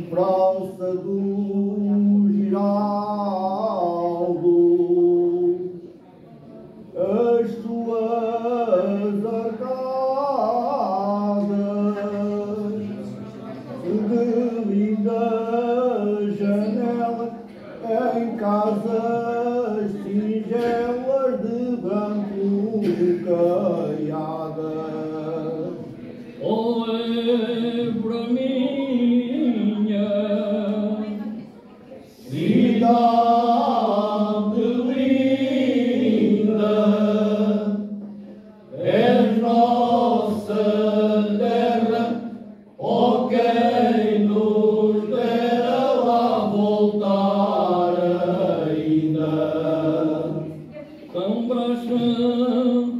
praça do Giraldo, as suas arcadas de linda janela em casas singelas de branco quem nos dera lá voltar ainda.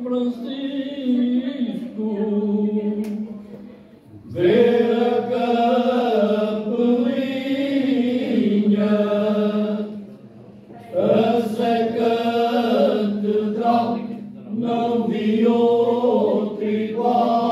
Francisco, Ver a capelinha, a catedral, não vi outro igual.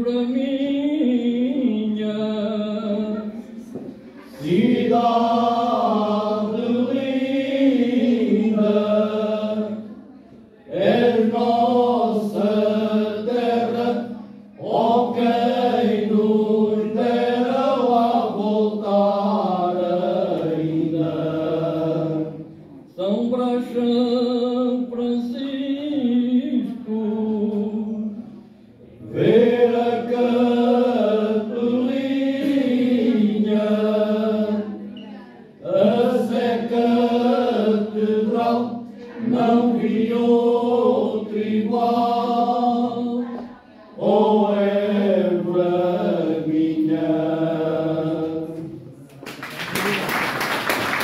Évora minha, Cidade linda, és nossa terra, ó quem nos dera lá voltar ainda. São Brás São You.